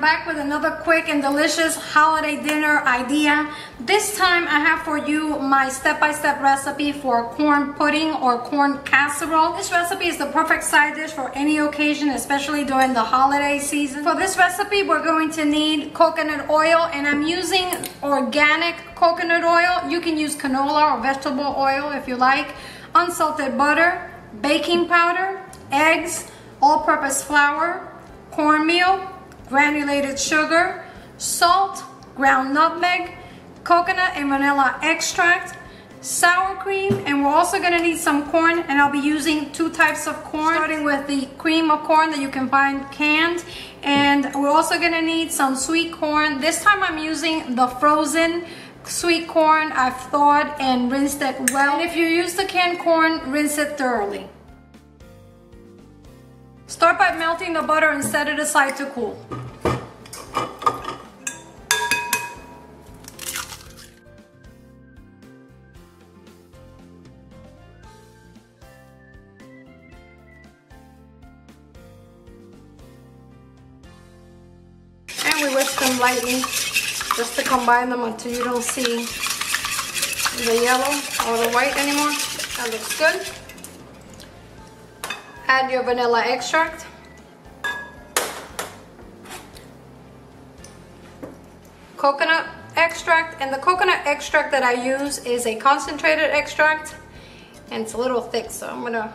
Back with another quick and delicious holiday dinner idea. This time I have for you my step-by-step -step recipe for corn pudding or corn casserole. This recipe is the perfect side dish for any occasion, especially during the holiday season. For this recipe, we're going to need coconut oil and I'm using organic coconut oil. You can use canola or vegetable oil if you like. Unsalted butter, baking powder, eggs, all-purpose flour, cornmeal, granulated sugar, salt, ground nutmeg, coconut and vanilla extract, sour cream, and we're also gonna need some corn, and I'll be using two types of corn, starting with the cream of corn that you can find canned, and we're also gonna need some sweet corn. This time I'm using the frozen sweet corn I've thawed and rinsed it well. And if you use the canned corn, rinse it thoroughly. Start by melting the butter and set it aside to cool. Lightly just to combine them until you don't see the yellow or the white anymore. That looks good. Add your vanilla extract. Coconut extract, and the coconut extract that I use is a concentrated extract, and it's a little thick, so I'm gonna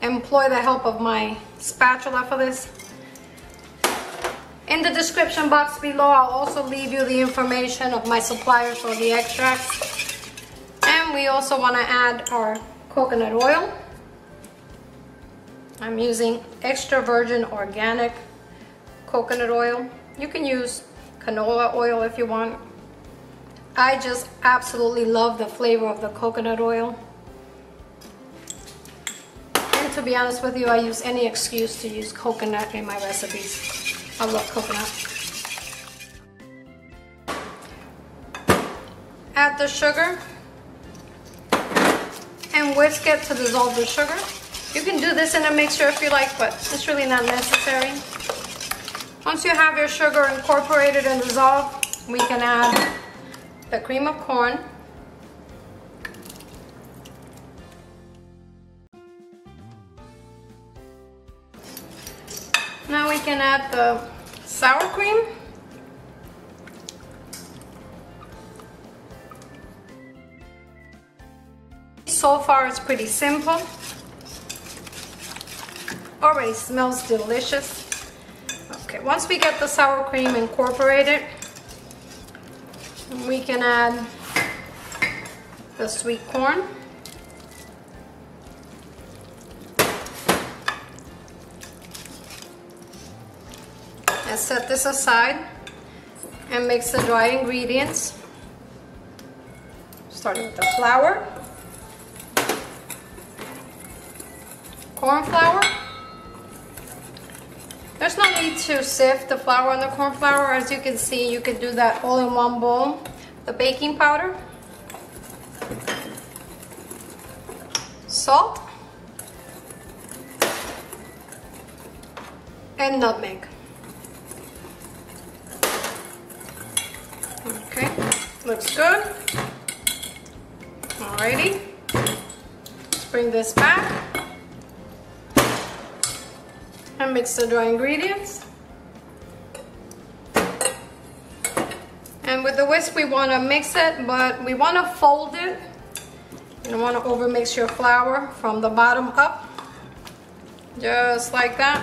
employ the help of my spatula for this. In the description box below, I'll also leave you the information of my suppliers for the extracts. And we also wanna add our coconut oil. I'm using extra virgin organic coconut oil. You can use canola oil if you want. I just absolutely love the flavor of the coconut oil. And to be honest with you, I use any excuse to use coconut in my recipes. I love coconut. Add the sugar and whisk it to dissolve the sugar. You can do this in a mixture if you like, but it's really not necessary. Once you have your sugar incorporated and dissolved, we can add the cream of corn. Can add the sour cream. So far it's pretty simple already smells delicious. Okay, once we get the sour cream incorporated, we can add the sweet corn. Set this aside and mix the dry ingredients. Starting with the flour, corn flour, there's no need to sift the flour and the corn flour. As you can see, you can do that all in one bowl. The baking powder, salt, and nutmeg. Okay, looks good. Alrighty, let's bring this back and mix the dry ingredients. And with the whisk, we want to mix it, but we want to fold it. You don't want to overmix your flour from the bottom up. Just like that.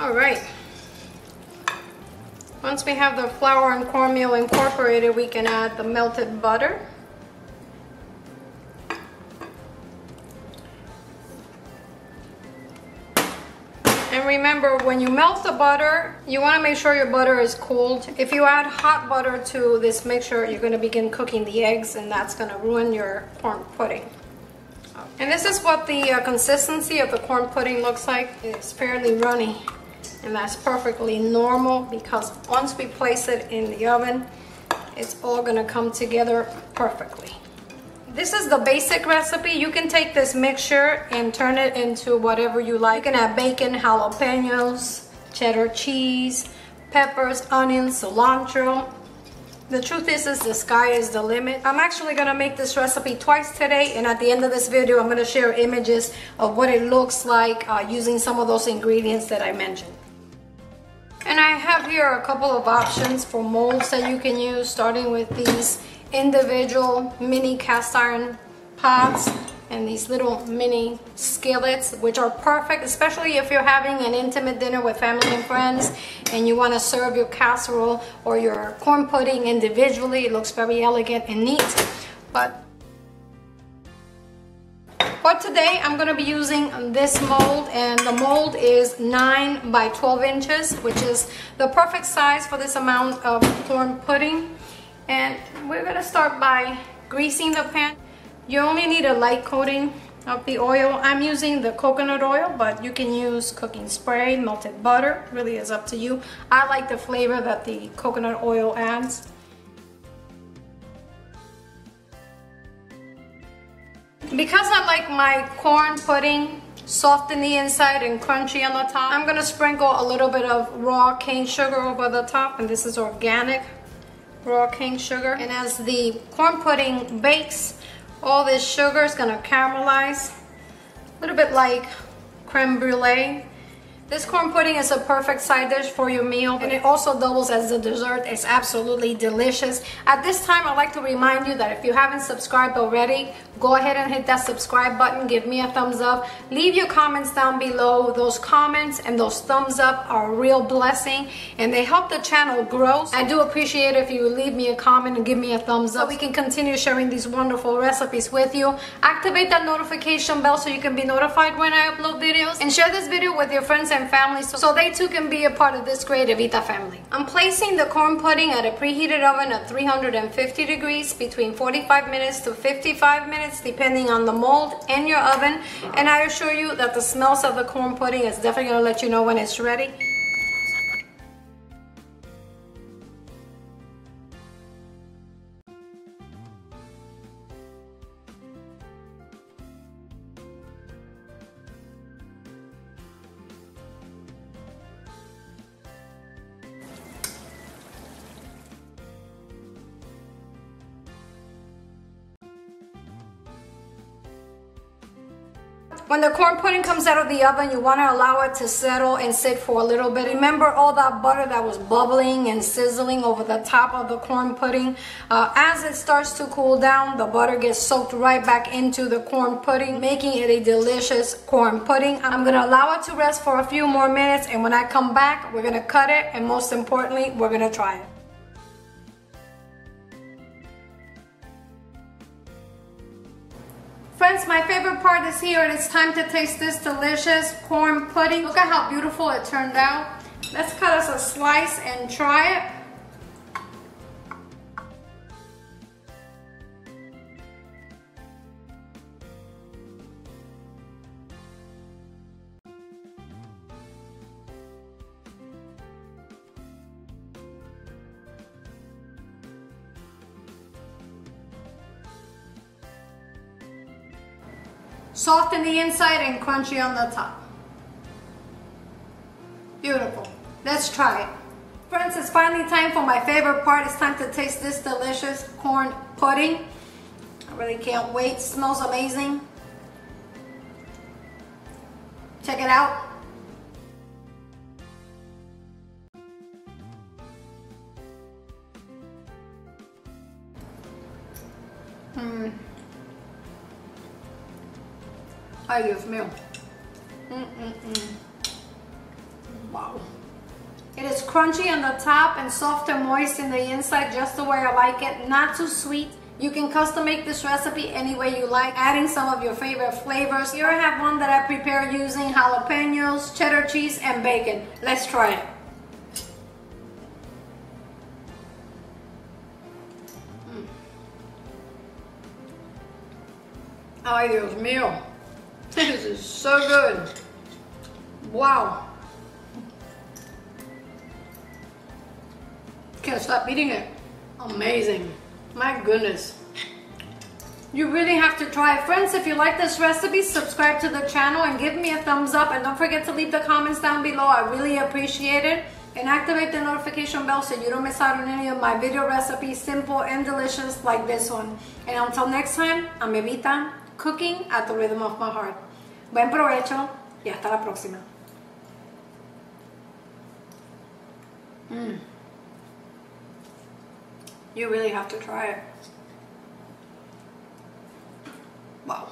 All right. Once we have the flour and cornmeal incorporated, we can add the melted butter. And remember, when you melt the butter, you want to make sure your butter is cooled. If you add hot butter to this mixture, you're going to begin cooking the eggs and that's going to ruin your corn pudding. And this is what the uh, consistency of the corn pudding looks like. It's fairly runny and that's perfectly normal because once we place it in the oven, it's all to come together perfectly. This is the basic recipe. You can take this mixture and turn it into whatever you like. You can have bacon, jalapenos, cheddar cheese, peppers, onions, cilantro. The truth is, is the sky is the limit. I'm actually gonna make this recipe twice today and at the end of this video, I'm gonna share images of what it looks like uh, using some of those ingredients that I mentioned. And I have here a couple of options for molds that you can use, starting with these individual mini cast iron pots and these little mini skillets which are perfect especially if you're having an intimate dinner with family and friends and you want to serve your casserole or your corn pudding individually. It looks very elegant and neat but for today I'm going to be using this mold and the mold is 9 by 12 inches which is the perfect size for this amount of corn pudding and we're gonna start by greasing the pan. You only need a light coating of the oil. I'm using the coconut oil, but you can use cooking spray, melted butter, really is up to you. I like the flavor that the coconut oil adds. Because I like my corn pudding soft in the inside and crunchy on the top, I'm gonna sprinkle a little bit of raw cane sugar over the top, and this is organic raw cane sugar. And as the corn pudding bakes, all this sugar is gonna caramelize, a little bit like creme brulee. This corn pudding is a perfect side dish for your meal and it also doubles as a dessert. It's absolutely delicious. At this time, I'd like to remind you that if you haven't subscribed already, go ahead and hit that subscribe button. Give me a thumbs up. Leave your comments down below. Those comments and those thumbs up are a real blessing and they help the channel grow. I do appreciate if you leave me a comment and give me a thumbs up. So we can continue sharing these wonderful recipes with you. Activate that notification bell so you can be notified when I upload videos and share this video with your friends and and family so they too can be a part of this great Evita family. I'm placing the corn pudding at a preheated oven at 350 degrees between 45 minutes to 55 minutes depending on the mold and your oven and I assure you that the smells of the corn pudding is definitely going to let you know when it's ready. When the corn pudding comes out of the oven, you want to allow it to settle and sit for a little bit. Remember all that butter that was bubbling and sizzling over the top of the corn pudding? Uh, as it starts to cool down, the butter gets soaked right back into the corn pudding, making it a delicious corn pudding. I'm going to allow it to rest for a few more minutes, and when I come back, we're going to cut it, and most importantly, we're going to try it. Friends, my favorite part is here and it's time to taste this delicious corn pudding. Look at how beautiful it turned out. Let's cut us a slice and try it. Soft in the inside and crunchy on the top. Beautiful. Let's try it. Friends, it's finally time for my favorite part. It's time to taste this delicious corn pudding. I really can't wait. It smells amazing. Check it out. Hmm. Ay, Dios mío. Mm -mm -mm. Wow. It is crunchy on the top and soft and moist in the inside, just the way I like it. Not too sweet. You can custom make this recipe any way you like, adding some of your favorite flavors. Here I have one that I prepared using jalapenos, cheddar cheese, and bacon. Let's try it. Mm. Ay, Dios mío. This is so good. Wow. Can't stop eating it. Amazing. My goodness. You really have to try it. Friends, if you like this recipe, subscribe to the channel and give me a thumbs up. And don't forget to leave the comments down below. I really appreciate it. And activate the notification bell so you don't miss out on any of my video recipes, simple and delicious like this one. And until next time, I'm Evita, cooking at the rhythm of my heart. Buen provecho y hasta la próxima. Mm. You really have to try it. Wow.